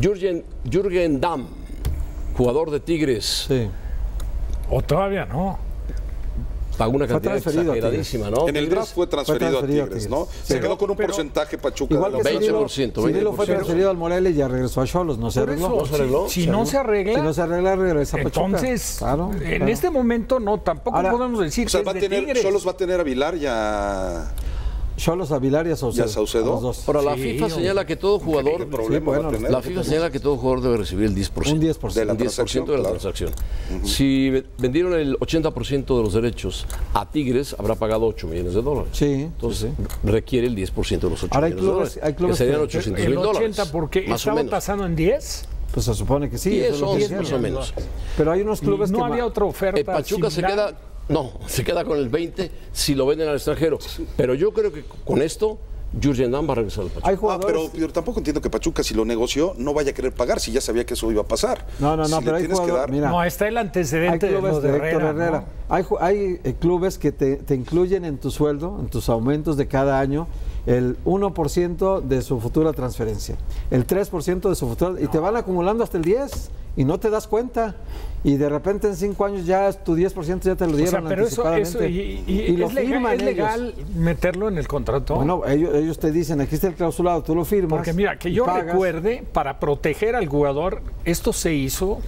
Jürgen, Jürgen Damm, jugador de Tigres, Sí. O todavía no. pagó una cantidad exageradísima, ¿no? En el draft fue transferido, transferido a a Tigres. ¿no? Se Pero- quedó con un pero- porcentaje Pachuca Igual de que la 20%, Cirilo, fue 20%. transferido al Morelia y ya regresó a Cholos, no se arregló. eso, ¿No se arregló? si, si Se no se arregla, Si no se arregla, regresa a Pachuca. entonces, Claro, en este momento no, tampoco Ahora, podemos decir O sea, que va a es de tener, Tigres. Cholos va a tener a Vilar y a... Cholos, Avilar y a Saucedo. ¿Y a Saucedo? a los dos. Ahora, la Sí, FIFA hombre. señala que todo jugador, ¿Qué problema bueno, va a tener? la FIFA señala que todo jugador debe recibir el 10%. Un 10%. De la 10% de la transacción, transacción. Si ve- vendieron el 80% de los derechos a Tigres, habrá pagado 8 millones de dólares. Sí, Entonces, sí, requiere el 10% de los 8 Ahora hay millones de clubes- dólares. hay clubes que serían que- 800 el mil dólares. 80 porque más o estaba menos. tasando en 10. Pues se supone que sí. 10, eso es lo que 11 hicieron. más o menos. Pero hay unos clubes no que había ma- otra oferta. El Pachuca se similar. queda, no, se queda con el 20 si lo venden al extranjero. Pero yo creo que con esto, Jurgen Damm va a regresar al Pachuca. Hay Ah, pero, pero tampoco entiendo que Pachuca, si lo negoció, no vaya a querer pagar, si ya sabía que eso iba a pasar. No, no, no, Si pero hay dar- Mira, No, está el hay antecedente de clubes de de Héctor Herrera. Herrera. ¿no? Hay, ju- hay eh, clubes que te, te incluyen en tu sueldo, en tus aumentos de cada año, el 1% de su futura transferencia, el 3% de su futura. Y te van acumulando hasta el 10% y no te das cuenta. Y de repente en cinco años ya tu 10% ya te lo O dieron sea, pero anticipadamente. eso y, y- lo es, legal, firman es ellos. legal meterlo en el contrato. Bueno, ellos, ellos te dicen, aquí está el clausulado, tú lo firmas. Porque mira, que yo pagas. recuerde, para proteger al jugador, esto se hizo,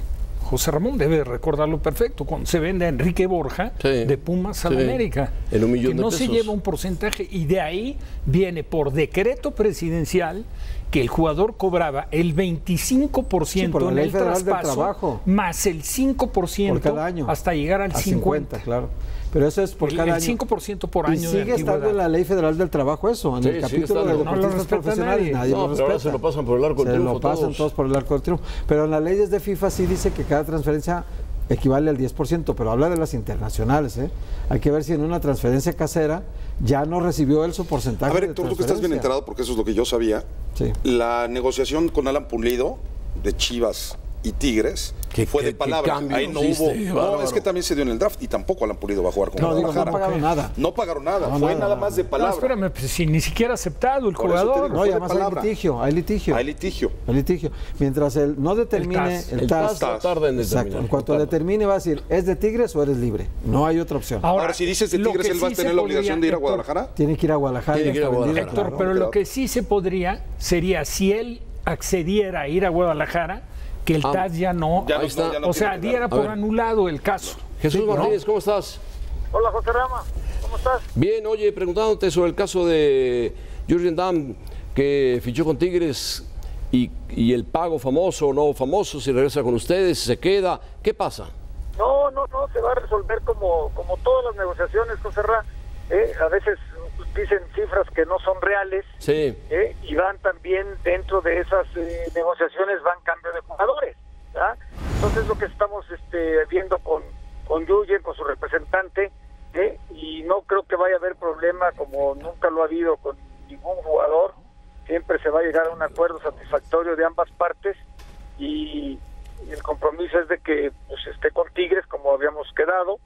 José Ramón debe recordarlo perfecto, cuando se vende a Enrique Borja Sí, de Pumas a sí. la América. En un millón que de no se lleva un porcentaje y de ahí viene por decreto presidencial que el jugador cobraba el 25% Sí, por en el del traspaso Trabajo. más el 5% por cada año. hasta llegar al A 50. claro. Pero eso es por El- cada el año. 5% por y año de sigue estando en la Ley Federal del Trabajo eso, en Sí, el capítulo de. No deportistas respeta profesionales. nadie. Nadie No, lo pero ahora se lo pasan por el arco del Se triunfo lo pasan todos. todos por el arco del triunfo. Pero en las leyes de FIFA sí dice que cada transferencia equivale al 10%, pero habla de las internacionales. ¿eh? Hay que ver si en una transferencia casera ya no recibió él su porcentaje. A ver, Héctor, tú que estás bien enterado, porque eso es lo que yo sabía. Sí. La negociación con Alan Pulido de Chivas y Tigres ¿Qué- fue qué- de palabra. Ahí no diste, hubo. No, bárbaro. es que también se dio en el draft y tampoco Alan Pulido va a jugar con No, digo, no Guadalajara. pagaron nada. No pagaron nada, No, fue nada, más de No, palabra. espérame, pues, si ni siquiera aceptado el Por jugador. digo. No, y de además hay litigio, hay litigio. Hay litigio. El litigio. Mientras él no determine TAS. el, El TAS, TAS tarda en Exacto. determinar. En cuanto determine va a decir, ¿es de Tigres o eres libre? No hay otra opción. Ahora, si dices de Tigres, que él va a tener la obligación de ir a Guadalajara. Tiene que ir a Guadalajara. Tiene que ir a Guadalajara. Héctor, pero lo que sí se podría sería si él accediera a ir a Guadalajara, que el Ah, TAS ya no, Ya no- Ahí está. ya no o sea, diera por anulado el caso. Jesús Sí, ¿no? Martínez, ¿cómo estás? Hola José Rama, ¿cómo estás? Bien, oye, preguntándote sobre el caso de Jurgen Damm, que fichó con Tigres y, y el pago famoso o no famoso, si regresa con ustedes, si se queda, ¿qué pasa? No, no, no, se va a resolver como, como todas las negociaciones, José Rama. ¿eh? A veces dicen cifras que no son reales Sí, ¿eh? y van también dentro de esas eh, negociaciones van cambio de jugadores. ¿verdad? Entonces lo que estamos este, viendo con, con Yuyen, con su representante, ¿eh? y no creo que vaya a haber problema como nunca lo ha habido con ningún jugador. Siempre se va a llegar a un acuerdo satisfactorio de ambas partes y, y el compromiso es de que pues, esté con Tigres como habíamos quedado,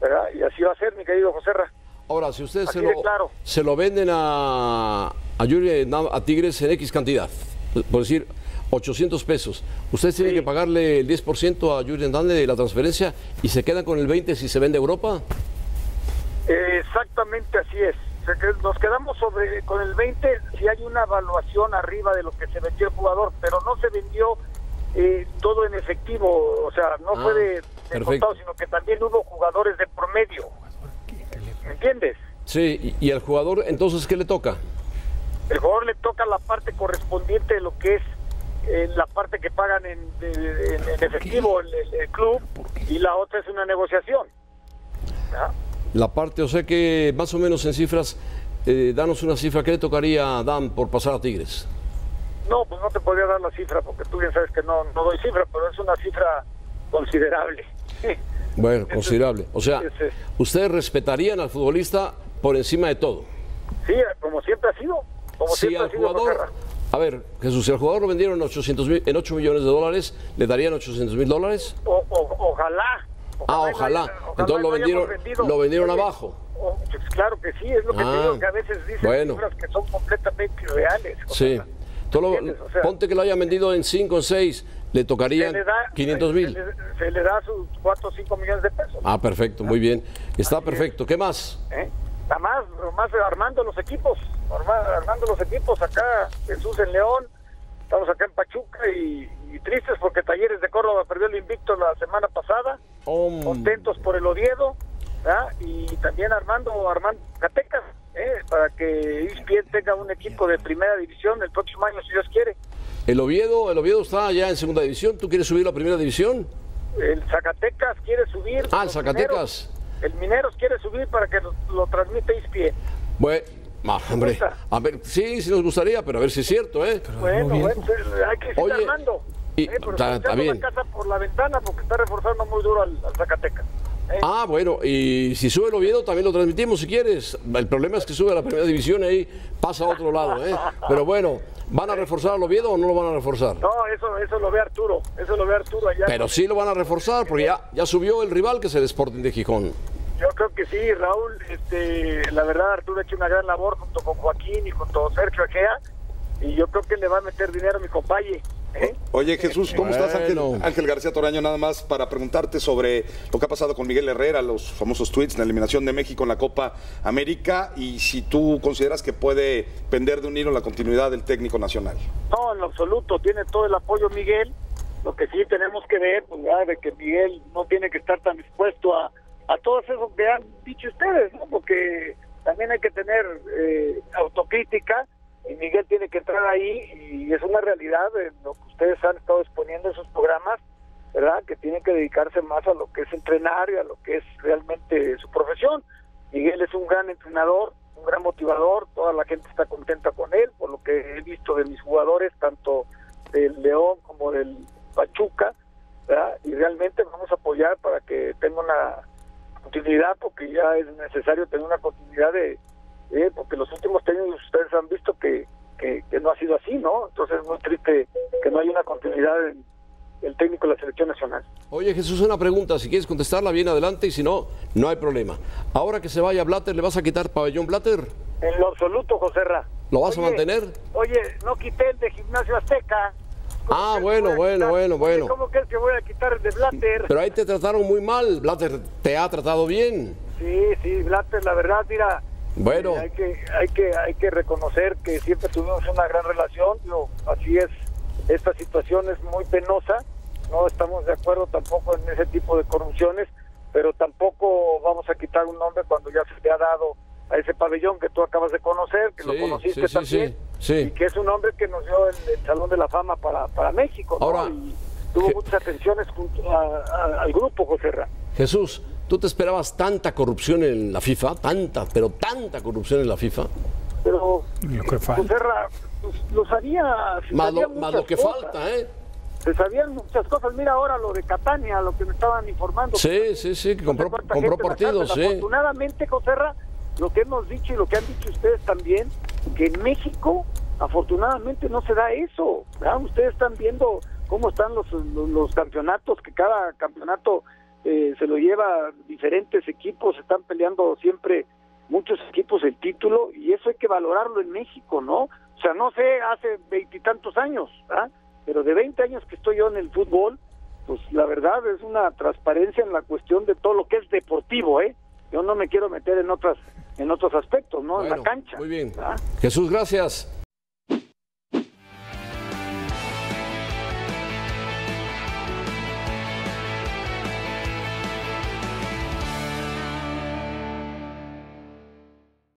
¿verdad? Y así va a ser, mi querido José Ra. Ahora, si ustedes se lo, claro. se lo venden a, a, a Tigres en X cantidad, por decir 800 pesos, ustedes tienen Sí. que pagarle el 10% a Jurgen Damm de la transferencia y se quedan con el 20% si se vende a Europa. Eh, Exactamente así es. Nos quedamos sobre con el 20 si hay una evaluación arriba de lo que se vendió el jugador, pero no se vendió eh, todo en efectivo, o sea, no Ah, fue de, de contado, sino que también hubo jugadores de promedio. ¿Me entiendes? Sí, y, al jugador, entonces, ¿qué le toca? El jugador le toca la parte correspondiente de lo que es eh, la parte que pagan en, efectivo el, el- el club y la otra es una negociación. ¿Ah? La parte, o sea que más o menos en cifras, eh, danos una cifra, ¿qué le tocaría a Dan por pasar a Tigres? No, pues no te podría dar la cifra porque tú bien sabes que no, no doy cifra, pero es una cifra considerable. Bueno, considerable. O sea, ese- ustedes respetarían al futbolista por encima de todo. Sí, como siempre ha sido. Como Si siempre al ha sido jugador, a ver, Jesús, si al jugador lo vendieron en, 800 mil- en 8 millones de dólares, ¿le darían 800 mil dólares? O- o- ojalá. Ah, y no ojalá. Entonces lo vendieron- lo vendieron abajo. o- pues claro que sí, es lo que Ah, te digo, que a veces dicen bueno. cifras que son completamente irreales. Sí. Tú lo- ¿Entiendes? O sea, ponte que lo hayan vendido en 5 o 6, le tocarían le da, 500 mil. Se, le- se le da sus 4 o 5 millones de pesos. Ah, perfecto, muy bien. Está perfecto. ¿Qué más? ¿eh? Nada más, más armando los equipos, arma- armando los equipos acá, Jesús en León, estamos acá en Pachuca y, y tristes porque Talleres de Córdoba perdió el invicto la semana pasada, contentos por el Oviedo, ¿verdad? y también armando, armando Zacatecas, ¿eh? para que Ispien tenga un equipo de primera división el próximo año, si Dios quiere. El Oviedo, el Oviedo está ya en segunda división. ¿Tú quieres subir a la primera división? El Zacatecas quiere subir. Ah, el Zacatecas. Mineros- el Mineros quiere subir para que lo, lo transmita Ispien. Bueno, ah, hombre, a ver, sí, sí nos gustaría, pero a ver si es cierto, ¿eh? Bueno, bueno, pues, hay que seguir Oye, armando. y- Eh, pero está- está bien. la casa por la ventana porque está reforzando muy duro al, al Zacatecas. Ah, bueno, y si sube el Oviedo también lo transmitimos si quieres. El problema es que sube a la primera división y ahí pasa a otro lado, ¿eh? Pero bueno, ¿van a reforzar al Oviedo o no lo van a reforzar? No, eso, eso lo ve Arturo, eso lo ve Arturo allá. Pero sí lo van a reforzar porque ya, ya subió el rival que es el Sporting de Gijón. Yo creo que sí, Raúl. Este, la verdad, Arturo ha hecho una gran labor junto con Joaquín y junto con Sergio Agea. Y yo creo que le va a meter dinero a mi compañe. ¿Eh? Oye Jesús, ¿cómo estás Ángel, García Toraño? Nada más para preguntarte sobre lo que ha pasado con Miguel Herrera, los famosos tweets, la eliminación de México en la Copa América y si tú consideras que puede pender de un hilo la continuidad del técnico nacional. No, en lo absoluto, tiene todo el apoyo Miguel. Lo que sí tenemos que ver, pues ya de que Miguel no tiene que estar tan dispuesto a, a todo eso que han dicho ustedes, ¿no? Porque también hay que tener eh, autocrítica y Miguel tiene que entrar ahí y es una realidad lo que ustedes han estado exponiendo en sus programas, ¿verdad? Que tiene que dedicarse más a lo que es entrenar y a lo que es realmente su profesión. Miguel es un gran entrenador, un gran motivador, toda la gente está contenta con él, por lo que he visto de mis jugadores, tanto del León como del Pachuca, ¿verdad? y realmente vamos a apoyar para que tenga una continuidad, porque ya es necesario tener una continuidad de, eh, porque los últimos técnicos ustedes han visto que, que, que no ha sido así, ¿no? Entonces es muy triste que no haya una continuidad en el técnico de la selección nacional. Oye Jesús, una pregunta, si quieres contestarla bien adelante y si no, no hay problema. Ahora que se vaya Blatter, ¿le vas a quitar pabellón Blatter? En lo absoluto, José Ra. ¿Lo vas a Oye, mantener? Oye, no quité el de Gimnasio Azteca. ¿Cómo Ah, bueno, a bueno, bueno, bueno. ¿Cómo crees que voy a quitar el de Blatter? Pero ahí te trataron muy mal, Blatter te ha tratado bien. Sí, sí, Blatter, la verdad, mira. Bueno. hay que, hay que, hay que reconocer que siempre tuvimos una gran relación. Digo, así es. Esta situación es muy penosa. No estamos de acuerdo tampoco en ese tipo de corrupciones, pero tampoco vamos a quitar un nombre cuando ya se le ha dado a ese pabellón que tú acabas de conocer, que lo Sí, conociste sí, también, sí, sí. y que es un hombre que nos dio el, el Salón de la Fama para, para México. ¿no? Ahora, y tuvo muchas atenciones junto a- a- al grupo, José Ra. Jesús, ¿tú te esperabas tanta corrupción en la FIFA? Tanta, pero tanta corrupción en la FIFA. Pero Lo que falta. José Ra, pues, lo sabía, Más lo, más muchas lo que cosas. falta, ¿eh? Se sabían muchas cosas. Mira ahora lo de Catania, lo que me estaban informando. Sí, sí, sí, que compró, ¿Cuánta compró partidos, sí. Afortunadamente, Joserra, lo que hemos dicho y lo que han dicho ustedes también, que en México, afortunadamente, no se da eso. ¿verdad? Ustedes están viendo cómo están los, los, los campeonatos, que cada campeonato eh, se lo lleva diferentes equipos, están peleando siempre muchos equipos el título, y eso hay que valorarlo en México, ¿no? O sea, no sé, hace veintitantos años, ¿ah? pero de 20 años que estoy yo en el fútbol, pues la verdad es una transparencia en la cuestión de todo lo que es deportivo, ¿eh? Yo no me quiero meter en otras en otros aspectos, ¿no? en la cancha. Muy bien. ¿ah? Jesús, gracias.